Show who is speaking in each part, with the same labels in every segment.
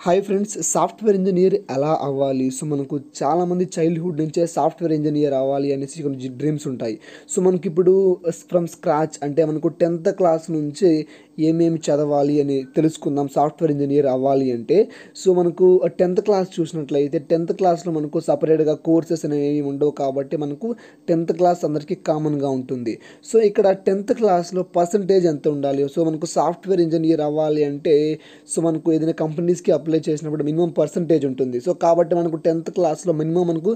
Speaker 1: Hi friends software engineer ఎలా అవ్వాలి? So మనకు చాలామంది చైల్డ్హుడ్ నుంచే సాఫ్ట్వేర్ ఇంజనీర్ అవ్వాలి అనేసి కొన్ని డ్రీమ్స్ ఉంటాయి. సో మనకి ఇప్పుడు ఫ్రమ్ uh, స్క్రాచ్ అంటే మనకు టెన్త్ క్లాస్ నుంచి ఏమేమి చదవాలి అని తెలుసుకుందాం సాఫ్ట్వేర్ ఇంజనీర్ అవ్వాలి అంటే సో మనకు టెన్త్ క్లాస్ చూసినట్లయితే టెన్త్ క్లాస్లో మనకు సపరేట్గా కోర్సెస్ అనేవి ఉండవు కాబట్టి మనకు టెన్త్ క్లాస్ అందరికీ కామన్గా ఉంటుంది. సో ఇక్కడ టెన్త్ క్లాస్లో పర్సంటేజ్ ఎంత ఉండాలి? సో మనకు సాఫ్ట్వేర్ ఇంజనీర్ అవ్వాలి అంటే సో మనకు ఏదైనా కంపెనీస్కి అప్లై చేసినప్పుడు మినిమం పర్సంటేజ్ ఉంటుంది. సో కాబట్టి మనకు టెన్త్ క్లాస్లో మినిమం మనకు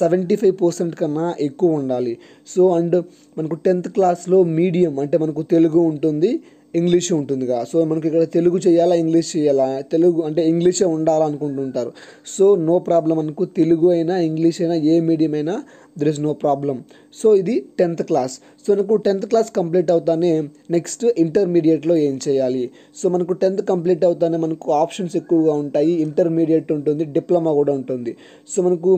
Speaker 1: సెవెంటీ ఫైవ్ పర్సెంట్ కన్నా ఎక్కువ ఉండాలి. సో అండ్ మనకు టెన్త్ క్లాస్లో మీడియం అంటే మనకు తెలుగు ఉంటుంది. ఇంగ్లీష్ ఉంటుందిగా. సో మనకి ఇక్కడ తెలుగు చేయాలా ఇంగ్లీష్ చేయాలా? తెలుగు అంటే ఇంగ్లీషే ఉండాలనుకుంటుంటారు. సో నో ప్రాబ్లం అనుకో తెలుగు అయినా ఇంగ్లీష్ అయినా ఏ మీడియం అయినా there is no problem so ఇది టెన్త్ క్లాస్ సో మనకు టెన్త్ క్లాస్ కంప్లీట్ అవుతానే నెక్స్ట్ ఇంటర్మీడియట్లో ఏం చేయాలి? సో మనకు టెన్త్ కంప్లీట్ అవుతానే మనకు ఆప్షన్స్ ఎక్కువగా ఉంటాయి. ఇంటర్మీడియట్ ఉంటుంది డిప్లొమా కూడా ఉంటుంది. సో మనకు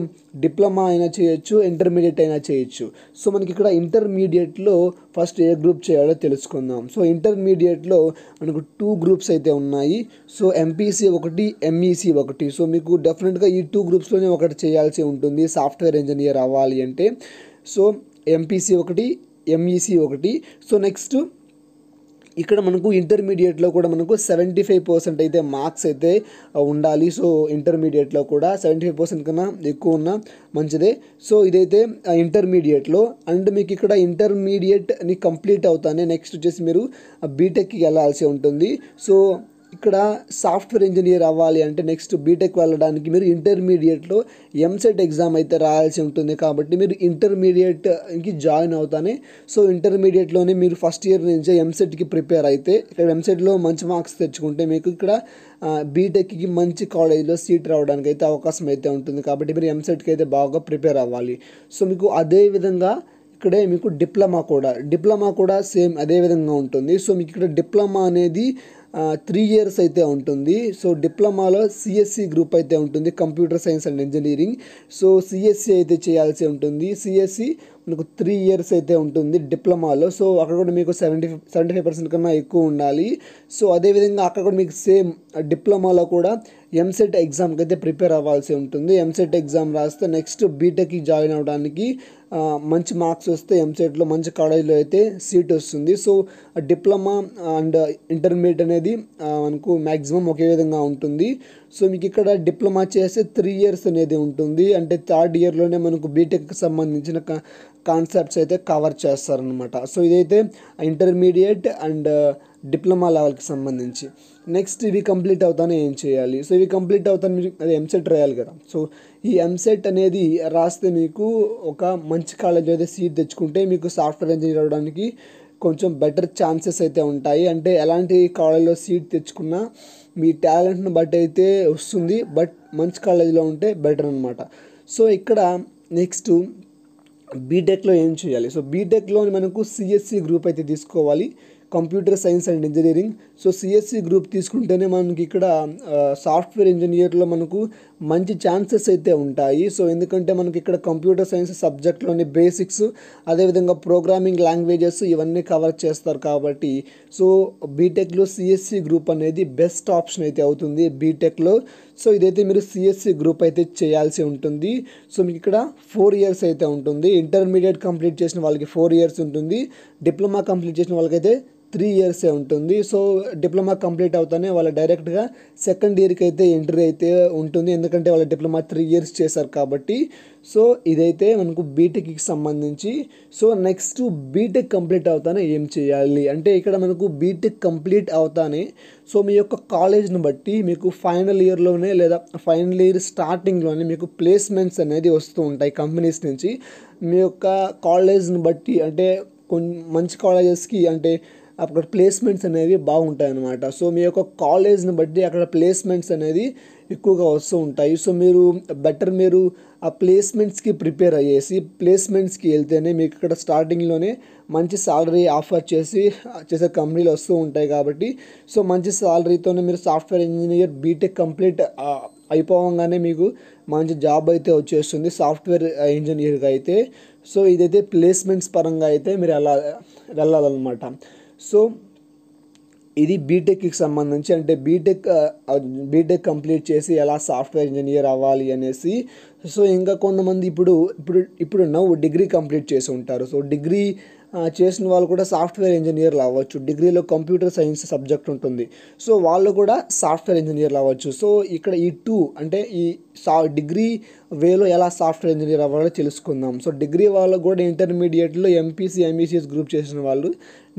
Speaker 1: డిప్లొమా అయినా చేయొచ్చు ఇంటర్మీడియట్ అయినా చేయొచ్చు. సో మనకి ఇక్కడ ఇంటర్మీడియట్లో ఫస్ట్ ఏ గ్రూప్ చేయాలో తెలుసుకుందాం. సో ఇంటర్మీడియట్లో మనకు టూ గ్రూప్స్ అయితే ఉన్నాయి. సో ఎంపీసీ ఒకటి ఎంఈసీ ఒకటి. సో మీకు డెఫినెట్గా ఈ టూ గ్రూప్స్లోనే ఒకటి చేయాల్సి ఉంటుంది. సాఫ్ట్వేర్ ఇంజనీర్ అవ్వాలి అంటే సో ఎంపీసీ ఒకటి ఎంఈసీ ఒకటి సో నెక్స్ట్ ఇక్కడ మనకు ఇంటర్మీడియట్లో కూడా మనకు సెవెంటీ ఫైవ్ పర్సెంట్ అయితే మార్క్స్ అయితే ఉండాలి. సో ఇంటర్మీడియట్లో కూడా సెవెంటీ ఫైవ్ పర్సెంట్ కన్నా ఎక్కువ ఉన్న మంచిదే. సో ఇదైతే ఇంటర్మీడియట్లో. అండ్ మీకు ఇక్కడ ఇంటర్మీడియట్ని కంప్లీట్ అవుతానే నెక్స్ట్ వచ్చేసి మీరు బీటెక్కి వెళ్ళాల్సి ఉంటుంది. సో ఇక్కడ సాఫ్ట్వేర్ ఇంజనీర్ అవ్వాలి అంటే నెక్స్ట్ బీటెక్ వెళ్ళడానికి మీరు ఇంటర్మీడియట్లో ఎంసెట్ ఎగ్జామ్ అయితే రాయాల్సి ఉంటుంది కాబట్టి మీరు ఇంటర్మీడియట్కి జాయిన్ అవుతానే. సో ఇంటర్మీడియట్లోనే మీరు ఫస్ట్ ఇయర్ నుంచే ఎంసెట్కి ప్రిపేర్ అయితే ఇక్కడ ఎంసెట్లో మంచి మార్క్స్ తెచ్చుకుంటే మీకు ఇక్కడ బీటెక్కి మంచి కాలేజ్లో సీట్ రావడానికి అయితే అవకాశం అయితే ఉంటుంది కాబట్టి మీరు ఎంసెట్కి అయితే బాగా ప్రిపేర్ అవ్వాలి. సో మీకు అదే విధంగా ఇక్కడే మీకు డిప్లొమా కూడా డిప్లొమా కూడా సేమ్ అదే విధంగా ఉంటుంది. సో మీకు ఇక్కడ డిప్లొమా అనేది త్రీ ఇయర్స్ అయితే ఉంటుంది. సో డిప్లొమాలో సిఎస్సి గ్రూప్ అయితే ఉంటుంది computer science and engineering so CSC అయితే చేయాల్సి ఉంటుంది. సిఎస్సి మనకు త్రీ ఇయర్స్ అయితే ఉంటుంది డిప్లొమాలో. సో అక్కడ కూడా మీకు సెవెంటీ సెవెంటీ ఫైవ్ పర్సెంట్ కన్నా ఎక్కువ ఉండాలి. సో అదేవిధంగా అక్కడ కూడా మీకు సేమ్ డిప్లొమాలో కూడా ఎంసెట్ ఎగ్జామ్కి అయితే ప్రిపేర్ అవ్వాల్సి ఉంటుంది. ఎంసెట్ ఎగ్జామ్ రాస్తే నెక్స్ట్ బీటెక్కి జాయిన్ అవ్వడానికి మంచి మార్క్స్ వస్తే ఎంసెట్లో మంచి కాలేజీలో అయితే సీట్ వస్తుంది. సో డిప్లొమా అండ్ ఇంటర్మీడియట్ అనేది మనకు మ్యాక్సిమం ఒకే విధంగా ఉంటుంది. సో మీకు ఇక్కడ డిప్లొమా చేస్తే త్రీ ఇయర్స్ అనేది ఉంటుంది. అంటే థర్డ్ ఇయర్లోనే మనకు బీటెక్కి సంబంధించిన కాన్సెప్ట్స్ అయితే కవర్ చేస్తారనమాట సో ఇదైతే ఇంటర్మీడియట్ అండ్ డిప్లొమా లెవెల్కి సంబంధించి. నెక్స్ట్ ఇవి కంప్లీట్ అవుతానే ఏం చేయాలి? సో ఇవి కంప్లీట్ అవుతాను మీరు అదే ఎంసెట్ రాయాలి కదా. సో ఈ ఎంసెట్ అనేది రాస్తే మీకు ఒక మంచి కాలేజ్ అయితే సీట్ తెచ్చుకుంటే మీకు సాఫ్ట్వేర్ ఇంజనీర్ అవడానికి కొంచెం బెటర్ ఛాన్సెస్ అయితే ఉంటాయి. అంటే ఎలాంటి కాలేజ్లో సీట్ తెచ్చుకున్నా మీ టాలెంట్ను బట్టి అయితే వస్తుంది. బట్ మంచి కాలేజీలో ఉంటే బెటర్ అనమాట సో ఇక్కడ నెక్స్ట్ బీటెక్లో ఏం చేయాలి? సో బీటెక్లో మనకు సిఎస్సి గ్రూప్ అయితే తీసుకోవాలి. Computer science and engineering. So CSC group తీసుకుంటేనే మనకి ఇక్కడ సాఫ్ట్వేర్ ఇంజనీర్లో మనకు మంచి ఛాన్సెస్ అయితే ఉంటాయి. సో ఎందుకంటే మనకి ఇక్కడ కంప్యూటర్ సైన్స్ సబ్జెక్ట్లోని బేసిక్స్ అదేవిధంగా ప్రోగ్రామింగ్ లాంగ్వేజెస్ ఇవన్నీ కవర్ చేస్తారు కాబట్టి. సో బీటెక్లో సిఎస్సి గ్రూప్ అనేది బెస్ట్ ఆప్షన్ అయితే అవుతుంది బీటెక్లో సో ఇదైతే మీరు సిఎస్సి గ్రూప్ అయితే చేయాల్సి ఉంటుంది. సో మీకు ఇక్కడ ఫోర్ ఇయర్స్ అయితే ఉంటుంది. ఇంటర్మీడియట్ కంప్లీట్ చేసిన వాళ్ళకి ఫోర్ ఇయర్స్ ఉంటుంది. డిప్లొమా కంప్లీట్ చేసిన వాళ్ళకైతే త్రీ ఇయర్సే ఉంటుంది. సో డిప్లొమా కంప్లీట్ అవుతానే వాళ్ళ డైరెక్ట్గా సెకండ్ ఇయర్కి అయితే ఎంట్రీ అయితే ఉంటుంది. ఎందుకంటే వాళ్ళ డిప్లొమా త్రీ ఇయర్స్ చేశారు కాబట్టి. సో ఇదైతే మనకు బీటెక్కి సంబంధించి. సో నెక్స్ట్ బీటెక్ కంప్లీట్ అవుతానే ఏం చేయాలి? అంటే ఇక్కడ మనకు బీటెక్ కంప్లీట్ అవుతానే. సో మీ యొక్క కాలేజ్ని బట్టి మీకు ఫైనల్ ఇయర్లోనే లేదా ఫైనల్ ఇయర్ స్టార్టింగ్లోనే మీకు ప్లేస్మెంట్స్ అనేది వస్తూ ఉంటాయి కంపెనీస్ నుంచి. మీ యొక్క కాలేజ్ని బట్టి అంటే కొన్ని మంచి కాలేజెస్కి అంటే అక్కడ ప్లేస్మెంట్స్ అనేవి బాగుంటాయి అన్నమాట సో మీ యొక్క కాలేజ్ని బట్టి అక్కడ ప్లేస్మెంట్స్ అనేది ఎక్కువగా వస్తూ ఉంటాయి. సో మీరు బెటర్ మీరు ఆ ప్లేస్మెంట్స్కి ప్రిపేర్ అయ్యేసి ప్లేస్మెంట్స్కి వెళ్తేనే మీకు ఇక్కడ స్టార్టింగ్లోనే మంచి సాలరీ ఆఫర్ చేసి చేసే కంపెనీలు వస్తూ ఉంటాయి కాబట్టి సో మంచి సాలరీతోనే మీరు సాఫ్ట్వేర్ ఇంజనీర్ బీటెక్ కంప్లీట్ అయిపోగానే మీకు మంచి జాబ్ అయితే వచ్చేస్తుంది. సాఫ్ట్వేర్ ఇంజనీర్గా అయితే. సో ఇదైతే ప్లేస్మెంట్స్ పరంగా అయితే మీరు వెళ్ళాలి వెళ్ళాలన్నమాట. సో ఇది బీటెక్కి సంబంధించి అంటే బీటెక్ బీటెక్ కంప్లీట్ చేసి ఎలా సాఫ్ట్వేర్ ఇంజనీర్ అవ్వాలి అనేసి సో ఇంకా కొంతమంది ఇప్పుడు ఇప్పుడు ఇప్పుడు నవ్వు డిగ్రీ కంప్లీట్ చేసి ఉంటారు. సో డిగ్రీ చేసిన వాళ్ళు కూడా సాఫ్ట్వేర్ ఇంజనీర్లు అవ్వచ్చు. డిగ్రీలో కంప్యూటర్ సైన్స్ సబ్జెక్ట్ ఉంటుంది. సో వాళ్ళు కూడా సాఫ్ట్వేర్ ఇంజనీర్లు అవ్వచ్చు. సో ఇక్కడ ఈ టూ అంటే ఈ సా డిగ్రీ వేలో ఎలా సాఫ్ట్వేర్ ఇంజనీర్ అవ్వాలో తెలుసుకుందాం. సో డిగ్రీ వాళ్ళు కూడా ఇంటర్మీడియట్లో ఎంపీసీ ఎంఈసీఎస్ గ్రూప్ చేసిన వాళ్ళు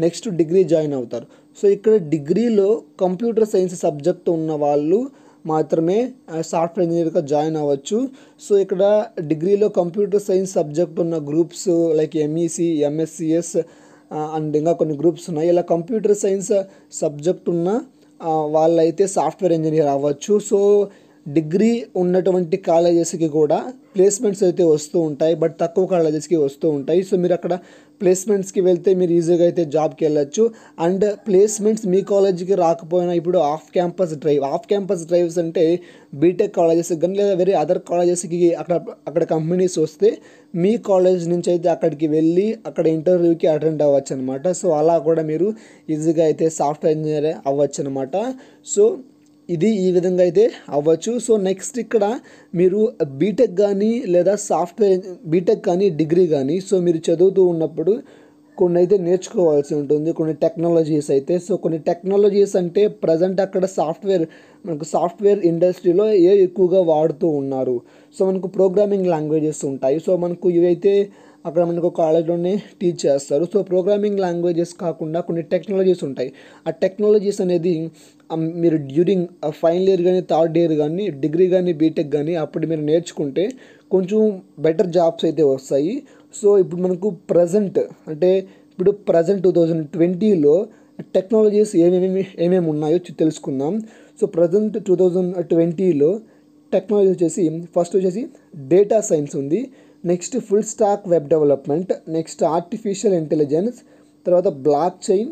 Speaker 1: నెక్స్ట్ డిగ్రీ జాయిన్ అవుతారు. సో ఇక్కడ డిగ్రీలో కంప్యూటర్ సైన్స్ సబ్జెక్ట్ ఉన్న వాళ్ళు మాత్రమే సాఫ్ట్వేర్ ఇంజనీర్గా జాయిన్ అవ్వచ్చు. సో ఇక్కడ డిగ్రీలో కంప్యూటర్ సైన్స్ సబ్జెక్ట్ ఉన్న groups like MEC MSCS and ఇంకా కొన్ని గ్రూప్స్ ఉన్నాయి. ఇలా కంప్యూటర్ సైన్స్ సబ్జెక్ట్ ఉన్న వాళ్ళైతే సాఫ్ట్వేర్ ఇంజనీర్ అవ్వచ్చు. సో డిగ్రీ ఉన్నటువంటి కాలేజెస్కి కూడా ప్లేస్మెంట్స్ అయితే వస్తూ ఉంటాయి. బట్ తక్కువ కాలేజెస్కి వస్తూ ఉంటాయి. సో మీరు అక్కడ ప్లేస్మెంట్స్కి వెళ్తే మీరు ఈజీగా అయితే జాబ్కి వెళ్ళొచ్చు. అండ్ ప్లేస్మెంట్స్ మీ కాలేజీకి రాకపోయినా ఇప్పుడు off campus drive off campus drives అంటే బీటెక్ కాలేజెస్ కానీ లేదా వేరే అదర్ కాలేజెస్కి అక్కడ అక్కడ కంపెనీస్ వస్తే మీ కాలేజ్ నుంచి అయితే అక్కడికి వెళ్ళి అక్కడ ఇంటర్వ్యూకి అటెండ్ అవ్వచ్చు అనమాట సో అలా కూడా మీరు ఈజీగా అయితే సాఫ్ట్వేర్ ఇంజనీర్ అవ్వచ్చు అనమాట సో ఇది ఈ విధంగా అయితే అవ్వచ్చు. సో నెక్స్ట్ ఇక్కడ మీరు బీటెక్ కానీ లేదా సాఫ్ట్వేర్ బీటెక్ కానీ డిగ్రీ కానీ సో మీరు చదువుతూ ఉన్నప్పుడు కొన్ని అయితే నేర్చుకోవాల్సి ఉంటుంది. కొన్ని టెక్నాలజీస్ అయితే. సో కొన్ని టెక్నాలజీస్ అంటే ప్రజెంట్ అక్కడ సాఫ్ట్వేర్ మనకు సాఫ్ట్వేర్ ఇండస్ట్రీలో ఏ ఎక్కువగా వాడుతూ ఉన్నారు. సో మనకు ప్రోగ్రామింగ్ లాంగ్వేజెస్ ఉంటాయి. సో మనకు ఇవైతే అక్కడ మనకు కాలేజ్లోనే టీచ్ చేస్తారు. సో ప్రోగ్రామింగ్ లాంగ్వేజెస్ కాకుండా కొన్ని టెక్నాలజీస్ ఉంటాయి. ఆ టెక్నాలజీస్ అనేది మీరు డ్యూరింగ్ ఫైనల్ ఇయర్ కానీ థర్డ్ ఇయర్ కానీ డిగ్రీ కానీ బీటెక్ కానీ అప్పుడు మీరు నేర్చుకుంటే కొంచెం బెటర్ జాబ్స్ అయితే వస్తాయి. సో ఇప్పుడు మనకు ప్రజెంట్ అంటే ఇప్పుడు ప్రజెంట్ టూ థౌజండ్ ట్వంటీలో టెక్నాలజీస్ ఏమేమి ఏమేమి ఉన్నాయో తెలుసుకుందాం. సో ప్రజెంట్ టూ థౌజండ్ ట్వంటీలో టెక్నాలజీ వచ్చేసి ఫస్ట్ వచ్చేసి డేటా సైన్స్ ఉంది. Next full stack web development next artificial intelligence తర్వాత బ్లాక్ చైన్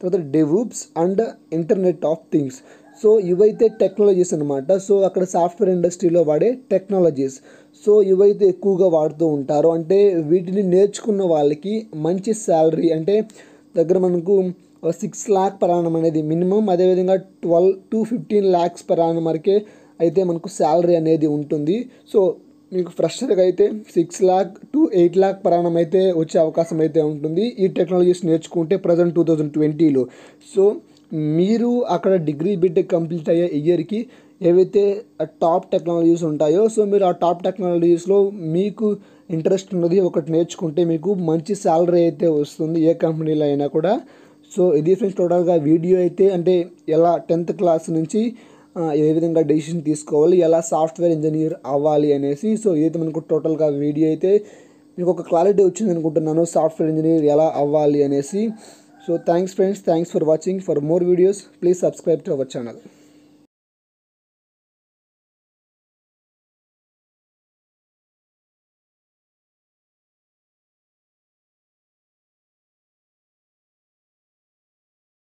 Speaker 1: తర్వాత DevOps and internet of things so ఇవైతే టెక్నాలజీస్ అనమాట సో అక్కడ సాఫ్ట్వేర్ ఇండస్ట్రీలో వాడే టెక్నాలజీస్ సో ఇవైతే ఎక్కువగా వాడుతూ ఉంటారు. అంటే వీటిని నేర్చుకున్న వాళ్ళకి మంచి శాలరీ అంటే దగ్గర మనకు సిక్స్ ల్యాక్ ప్రయాణం అనేది మినిమం అదేవిధంగా ట్వెల్వ్ టు ఫిఫ్టీన్ ల్యాక్స్ ప్రయాణం వరకే అయితే మనకు శాలరీ అనేది ఉంటుంది. సో మీకు ఫ్రెషర్గా అయితే six lakh to eight lakh ప్రయాణం అయితే వచ్చే అవకాశం అయితే ఉంటుంది. ఈ టెక్నాలజీస్ నేర్చుకుంటే ప్రజెంట్ టూ థౌజండ్ ట్వంటీలో సో మీరు అక్కడ డిగ్రీ బీటెక్ కంప్లీట్ అయ్యే ఇయర్కి ఏవైతే టాప్ టెక్నాలజీస్ ఉంటాయో సో మీరు ఆ టాప్ టెక్నాలజీస్లో మీకు ఇంట్రెస్ట్ ఉన్నది ఒకటి నేర్చుకుంటే మీకు మంచి శాలరీ అయితే వస్తుంది ఏ కంపెనీలో అయినా కూడా. సో ఇది ఫ్రెండ్స్ టోటల్గా వీడియో అయితే అంటే ఎలా టెన్త్ క్లాస్ నుంచి ఏ విధంగా డెసిషన్ తీసుకోవాలి ఎలా సాఫ్ట్వేర్ ఇంజనీర్ అవ్వాలి అనేసి సో ఇదైతే మనకు టోటల్గా వీడియో అయితే మీకు ఒక క్లారిటీ వచ్చింది అనుకుంటున్నాను సాఫ్ట్వేర్ ఇంజనీర్ ఎలా అవ్వాలి అనేసి. So thanks friends thanks for watching for more videos please subscribe to our channel